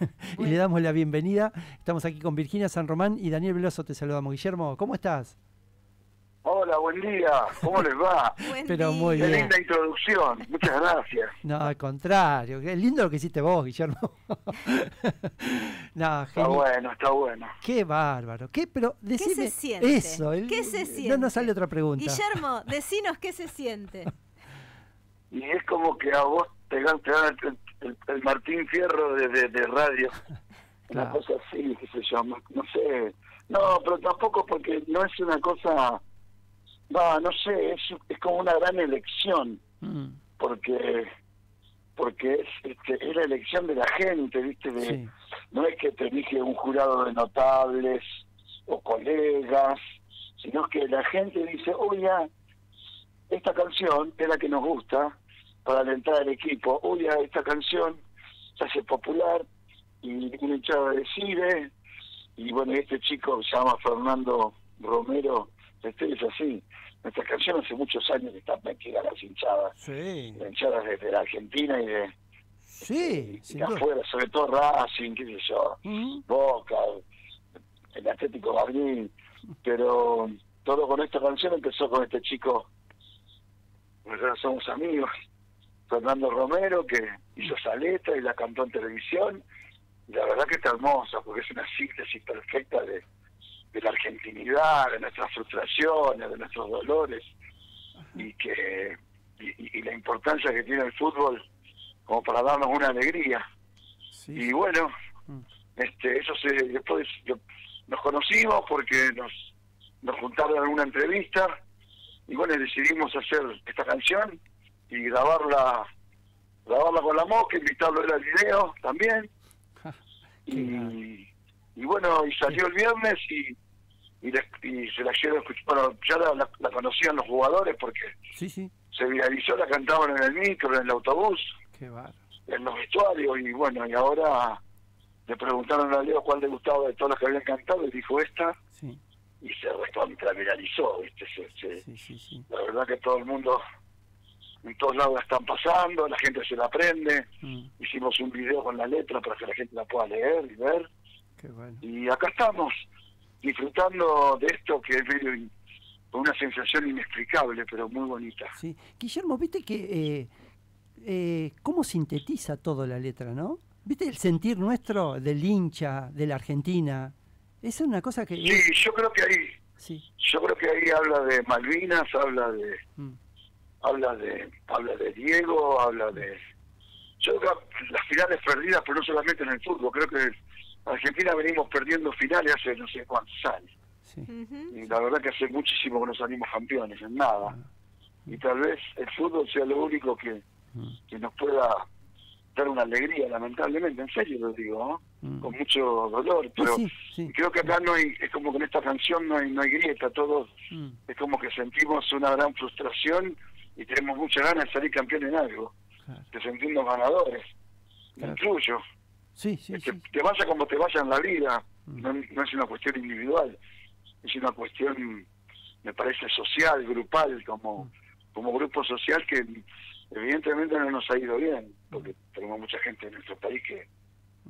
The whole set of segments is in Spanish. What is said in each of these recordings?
y le damos la bienvenida. Estamos aquí con Virginia San Román y Daniel Veloso, te saludamos. Guillermo, ¿cómo estás? Hola, buen día. ¿Cómo les va? Pero muy Qué bien. linda introducción. Muchas gracias. No, al contrario. Qué lindo lo que hiciste vos, Guillermo. no, Está genial. bueno, está bueno. Qué bárbaro. ¿Qué, pero decime se siente? Eso. el- ¿Qué se No siente? nos sale otra pregunta. Guillermo, decinos qué se siente. Y es como que a vos te te dan el, el- Martín Fierro de, de- de radio. Una Claro. cosa así, qué sé yo, no, no sé. No, pero tampoco porque no es una cosa... Va, no sé, es, es como una gran elección. Mm, Porque porque es, este, es la elección de la gente, ¿viste? De, sí. no es que te elige un jurado de notables o colegas, sino que la gente dice, oye, esta canción es la que nos gusta para alentar al equipo, oye, esta canción se hace popular y una hinchada decide, y bueno, este chico se llama Fernando Romero, este es así, nuestra canción hace muchos años que está metida las hinchadas, Sí. las hinchadas desde la Argentina y de, Sí, y de duda. afuera, sobre todo Racing, qué sé yo, Mm, Boca, el Atlético Madrid, pero todo con esta canción empezó con este chico, nosotros somos amigos, Fernando Romero, que hizo esa letra y la cantó en televisión, y la verdad que está hermosa, porque es una síntesis perfecta de, de la argentinidad, de nuestras frustraciones, de nuestros dolores, y que y, y la importancia que tiene el fútbol como para darnos una alegría. sí, Y bueno, Mm. este eso se después yo- nos conocimos porque nos nos juntaron en una entrevista y bueno decidimos hacer esta canción y grabarla grabarla con la mosca invitarlo a él al video también. Y, y bueno y salió el viernes y y, se la escuchar bueno, ya la, la- la conocían los jugadores porque Sí, sí. se viralizó la cantaban en el micro en el autobús Qué en los vestuarios y bueno, y ahora le preguntaron a Leo cuál le gustaba de todas las que habían cantado y dijo esta Sí, y se recontra viralizó, ¿viste? Se- se- la verdad que todo el mundo en todos lados la están pasando, la gente se la aprende, Mm, hicimos un video con la letra para que la gente la pueda leer y ver qué bueno. y acá estamos disfrutando de esto que es medio una sensación inexplicable pero muy bonita. Sí. Guillermo, viste que eh, eh, cómo sintetiza todo la letra, ¿no? ¿Viste el sentir nuestro del hincha, de la Argentina? Esa es una cosa que... Sí, yo creo que ahí, sí. yo creo que ahí habla de Malvinas, habla de mm, habla de habla de Diego, habla de yo creo que las finales perdidas, pero no solamente en el fútbol, creo que en Argentina venimos perdiendo finales hace no sé cuántos años. sí. Y la verdad que hace muchísimo que no salimos campeones, en nada. Y tal vez el fútbol sea lo único que, Mm, que nos pueda dar una alegría, lamentablemente, en serio lo digo, ¿no? mm. con mucho dolor, pero sí, sí. creo que acá no hay, es como que en esta canción no hay, no hay grieta, todos Mm, es como que sentimos una gran frustración y tenemos mucha ganas de salir campeón en algo, claro. de sentirnos ganadores. Claro. incluyo. Sí, sí, Te, sí. te vaya como te vaya en la vida, Mm. no, no es una cuestión individual, es una cuestión, me parece, social, grupal, como, como grupo social que evidentemente no nos ha ido bien, porque tenemos mucha gente en nuestro país que,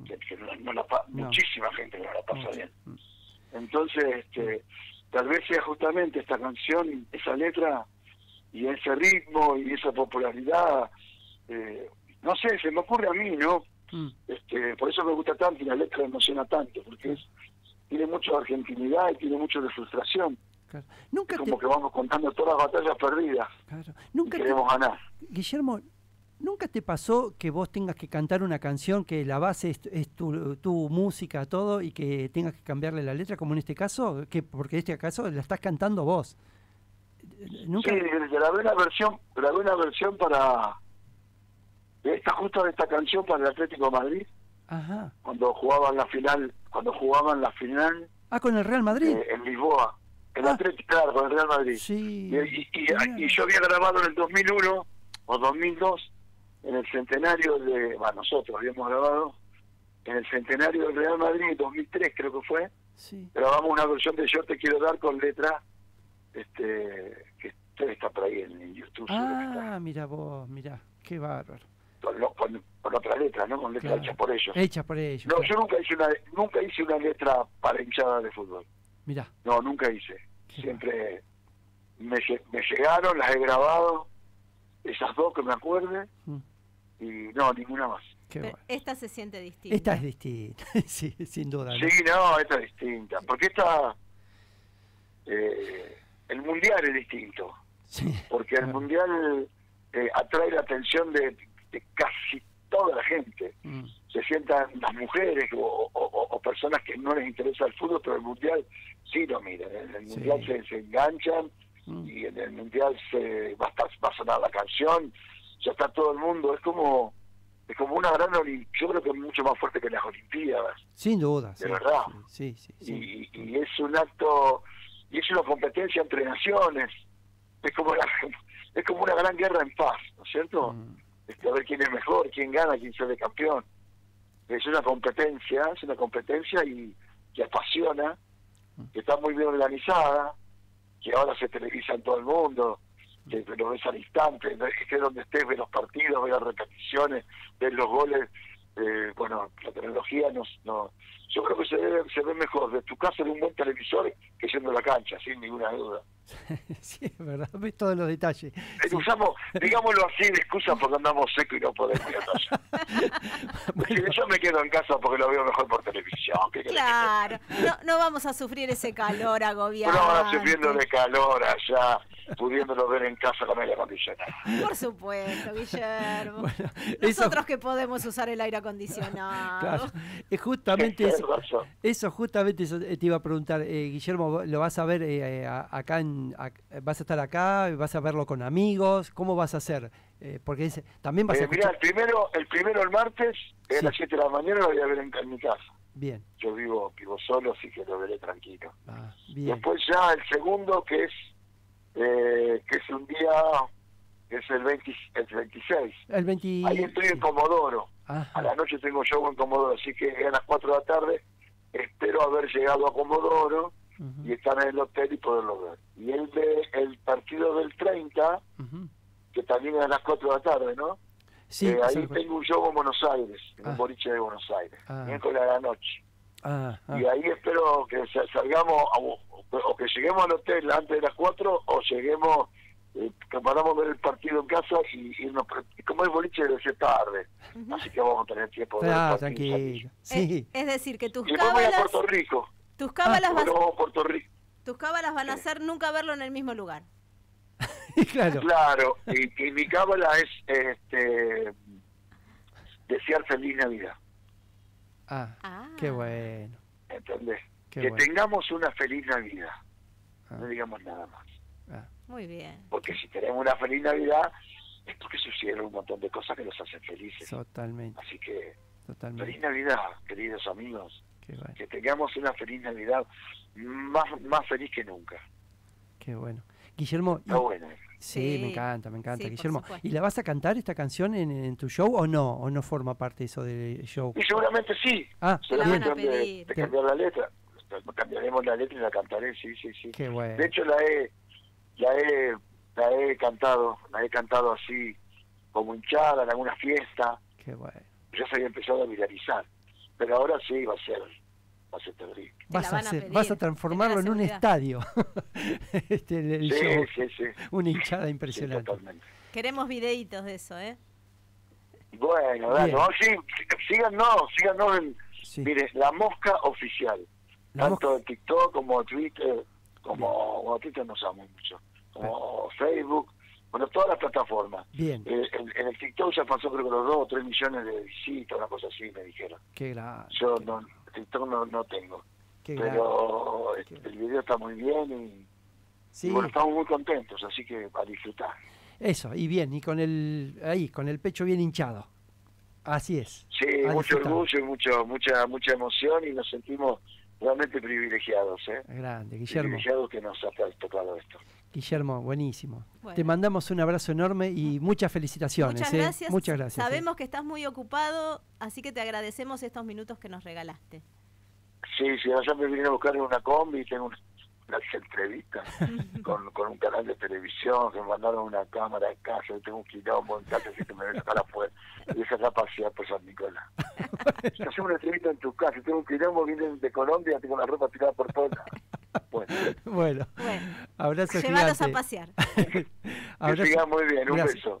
que, que no, no la pa- No. muchísima gente que no la pasa bien. Mm. Entonces, este, tal vez sea justamente esta canción, esa letra y ese ritmo y esa popularidad, eh, no sé, se me ocurre a mí, ¿no? Mm, Este, por eso me gusta tanto y la letra me emociona tanto, porque es, tiene mucho de argentinidad y tiene mucho de frustración. claro. Nunca Es te, como que vamos contando todas las batallas perdidas claro, y nunca te, queremos ganar. Guillermo, ¿nunca te pasó que vos tengas que cantar una canción que la base es, es tu, tu música, todo, y que tengas que cambiarle la letra, como en este caso? que Porque en este caso la estás cantando vos. ¿Nunca? Sí, grabé una versión, grabé una versión para de esta justo de esta canción para el Atlético de Madrid Ajá. cuando jugaban la final, cuando jugaban la final Ah, con el Real Madrid. eh, en Lisboa, el Ah. Atlético claro, con el Real Madrid. sí. Y, y- y- y yo había grabado en el 2001 o 2002 en el centenario de, bueno, nosotros habíamos grabado en el centenario del Real Madrid, 2003 creo que fue, sí. grabamos una versión de Yo te quiero dar con letra este que está por ahí en, en YouTube. Ah, mira vos, mira, qué bárbaro. con, lo- con, con otra letra, ¿no? Con letra Claro. hecha por ellos. Hecha por ellos. No, claro. yo nunca hice una nunca hice una letra para hinchada de fútbol. Mirá, No, nunca hice. Qué Siempre me, lle- me llegaron, las he grabado, esas dos que me acuerde, mm, y no, ninguna más. bueno. esta se siente distinta. Esta es distinta, sí, sin duda. ¿no? Sí, no, esta es distinta. Porque esta. eh, el mundial es distinto. Sí. Porque el Ah. mundial eh, atrae la atención de, de casi toda la gente. Mm, Se sientan las mujeres o, o- o personas que no les interesa el fútbol, pero el mundial sí lo miran. En el Sí. mundial se, se enganchan mm. y en el mundial se va a, estar, va a sonar la canción, ya está todo el mundo. Es como es como una gran yo creo que es mucho más fuerte que las Olimpiadas. Sin duda. De sí, verdad. Sí, sí, sí. sí. y, y es un acto y es una competencia entre naciones. Es como la, es como una gran guerra en paz no es cierto Mm, Este, a ver quién es mejor quién gana quién sale campeón. Es una competencia es una competencia y que apasiona que está muy bien organizada que ahora se televisa en todo el mundo que lo ves al instante estés donde estés ves los partidos ves las repeticiones ves los goles. Eh, bueno la tecnología nos no yo creo que se ve, se ve mejor de tu casa en un buen televisor que yendo a la cancha sin ninguna duda sí, es verdad. Ves todos los detalles. Eh, usamos digámoslo así de excusa porque andamos seco y no podemos ir a casa Bueno, yo me quedo en casa porque lo veo mejor por televisión ¿qué querés que te- Claro, no, no vamos a sufrir ese calor agobiante. Uno va sufriendo de calor allá, pudiéndolo ver en casa con aire acondicionado. Por supuesto, Guillermo. bueno, eso, Nosotros que podemos usar el aire acondicionado. claro, es justamente Tenés eso. justamente eso te iba a preguntar, eh, Guillermo, ¿vos ¿lo vas a ver eh, a- acá, en, vas a estar acá, vas a verlo con amigos, cómo vas a hacer? Eh, porque dice, también vas a Eh, mirá, escuchar... el primero, el primero el martes, eh, Sí. a las 7 de la mañana lo voy a ver en, en mi casa. Bien, Yo vivo, vivo solo, así que lo veré tranquilo. ah, bien, Después ya el segundo, que es eh, que es un día, que es el, 20 el 26. el 20... Ahí estoy en Comodoro. Ajá, A la noche tengo show en Comodoro, así que a las 4 de la tarde espero haber llegado a Comodoro y estar en el hotel y poderlo ver. Y el de el partido del 30, ujú. que también es a las 4 de la tarde, ¿no? Sí, Eh, ahí tengo un show en Buenos Aires, en Ah. un boliche de Buenos Aires, Ah. miércoles a la noche. ah, ah, Y ahí espero que sa- salgamos, a- o, o que lleguemos al hotel antes de las 4 o lleguemos, eh, que podamos ver el partido en casa y como es boliche debe ser tarde, así que vamos a tener tiempo de ver el ah, tranquilo, Eh, sí, es decir, que tus. Y voy a cábalas, Puerto Rico, tus cábalas, vas- después vamos a Puerto Rico. tus cábalas van a ser nunca verlo en el mismo lugar. claro, Claro, y, y mi cábala es este desear feliz Navidad, ah, Ah. qué bueno, ¿entendés? qué que bueno, tengamos una feliz Navidad, ah, no digamos nada más. ah, Muy bien. Porque si tenemos una feliz Navidad, es porque sucedieron un montón de cosas que nos hacen felices. totalmente, Así que, feliz Navidad, queridos amigos. qué bueno, Que tengamos una feliz Navidad más, más feliz que nunca. qué bueno. Guillermo, y- Está bueno. Sí, Sí, me encanta, me encanta, sí, Guillermo. ¿Y la vas a cantar esta canción en, en tu show o no? ¿O no forma parte eso del show? Y seguramente sí. Ah, Te la van Solamente a de, pedir. de cambiar la letra. Cambiaremos la letra y la cantaré, sí, sí, sí. qué bueno. De hecho, la he, la he, la he cantado, la he cantado así, como hinchada en alguna fiesta. Qué bueno. Ya se había empezado a viralizar. Pero ahora sí va a ser, va a ser terrible. Vas a, vas a transformarlo en un estadio. este, el, el Sí, show. sí, sí. Una hinchada impresionante. totalmente. Queremos videitos de eso, ¿eh? Bueno, no, sí, sí, síganos, síganos en, Sí. mire, La Mosca Oficial. La tanto Mosca- en TikTok como Twitter, como, bueno, Twitter no usamos mucho, como Facebook, bueno, todas las plataformas. Bien, Eh, en, en el TikTok ya pasó creo que los 2 o 3 millones de visitas, una cosa así, me dijeron. qué grande. Yo no, TikTok no, no tengo, Qué pero este, el video está muy bien y, Sí, y bueno, estamos muy contentos, así que a disfrutar. eso, y bien, y con el, ahí, con el pecho bien hinchado. Así es. Sí, mucho disfrutar. orgullo y mucho, mucha, mucha emoción y nos sentimos realmente privilegiados, ¿eh? Grande, Guillermo. Privilegiados que nos ha tocado esto. Guillermo, buenísimo. Bueno. Te mandamos un abrazo enorme y muchas felicitaciones. Muchas ¿eh? gracias. Muchas gracias. ¿eh? Sabemos que estás muy ocupado, así que te agradecemos estos minutos que nos regalaste. Sí, sí, allá me vinieron a buscar en una combi, tengo un- las entrevistas con, con un canal de televisión, que me mandaron una cámara de casa, yo tengo un quilombo en casa, así que me voy a sacar afuera. Y esa es la pasear por San Nicolás. Si hacemos una entrevista en tu casa, tengo un quilombo, vienen de Colombia, tengo la ropa tirada por todas. Bueno, Bueno, Bueno, abrazo llévalos a pasear. que Abrazo- siga muy bien, un Gracias. beso.